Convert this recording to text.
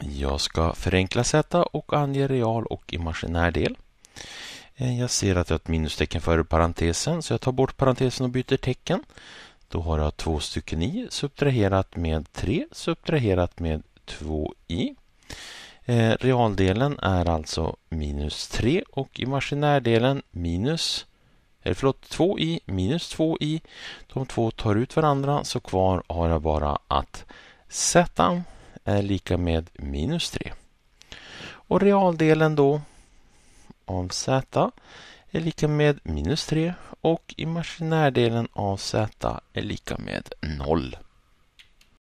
Jag ska förenkla z och ange real och imaginär del. Eh, jag ser att jag har ett minustecken före parentesen så jag tar bort parentesen och byter tecken. Då har jag två stycken i subtraherat med 3 subtraherat med 2i. Eh, realdelen är alltså minus 3 och imaginärdelen minus eller förlåt, 2i minus 2i. De två tar ut varandra så kvar har jag bara att z är lika med minus 3. Och realdelen då av z är lika med minus 3 och imaginärdelen av z är lika med 0.